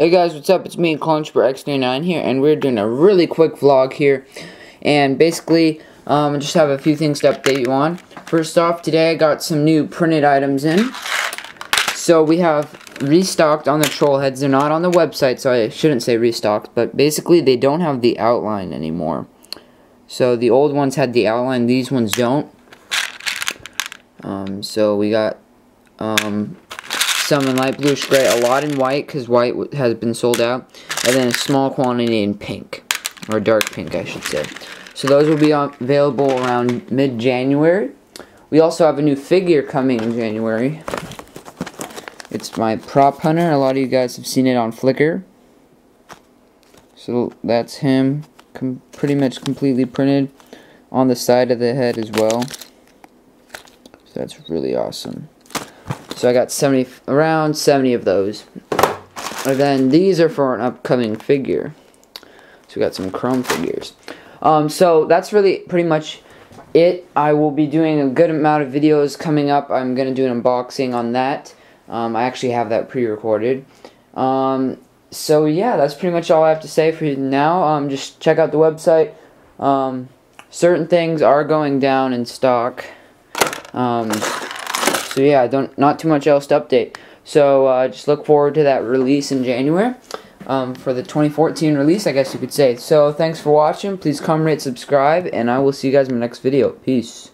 Hey guys, what's up? It's me, Clonetrooper X39 here, and we're doing a really quick vlog here. And basically, um, I just have a few things to update you on. First off, today I got some new printed items in. So we have restocked on the troll heads. They're not on the website, so I shouldn't say restocked, but basically they don't have the outline anymore. So the old ones had the outline, these ones don't. Um, so we got um, some in light bluish gray, a lot in white because white has been sold out, and then a small quantity in pink, or dark pink I should say. So those will be available around mid-January. We also have a new figure coming in January. It's my prop hunter. A lot of you guys have seen it on Flickr. So that's him, pretty much completely printed on the side of the head as well. So that's really awesome. So I got 70, around 70 of those. And then these are for an upcoming figure. So we got some chrome figures. Um, so that's really pretty much it. I will be doing a good amount of videos coming up. I'm going to do an unboxing on that. Um, I actually have that pre-recorded. Um, so yeah, that's pretty much all I have to say for you now. Um, just check out the website. Um, certain things are going down in stock. So yeah, don't not too much else to update. So uh, just look forward to that release in January um, for the 2014 release, I guess you could say. So thanks for watching. Please comment, rate, subscribe, and I will see you guys in my next video. Peace.